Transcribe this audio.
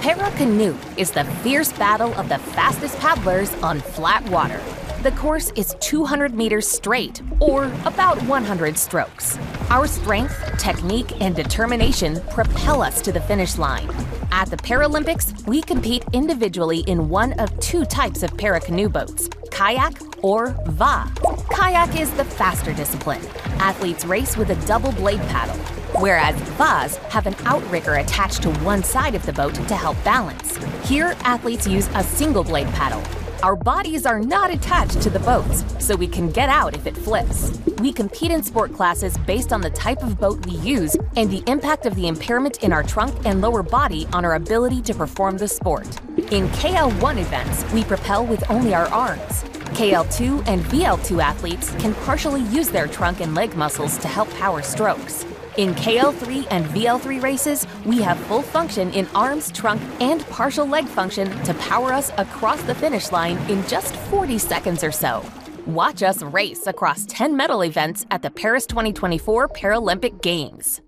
Para Canoe is the fierce battle of the fastest paddlers on flat water. The course is 200 meters straight, or about 100 strokes. Our strength, technique, and determination propel us to the finish line. At the Paralympics, we compete individually in one of two types of para canoe boats kayak or va'a. Kayak is the faster discipline. Athletes race with a double blade paddle, whereas va'as have an outrigger attached to one side of the boat to help balance. Here, athletes use a single blade paddle. Our bodies are not attached to the boats, so we can get out if it flips. We compete in sport classes based on the type of boat we use and the impact of the impairment in our trunk and lower body on our ability to perform the sport. In KL1 events, we propel with only our arms. KL2 and VL2 athletes can partially use their trunk and leg muscles to help power strokes. In KL3 and VL3 races, we have full function in arms, trunk, and partial leg function to power us across the finish line in just 40 seconds or so. Watch us race across 10 medal events at the Paris 2024 Paralympic Games.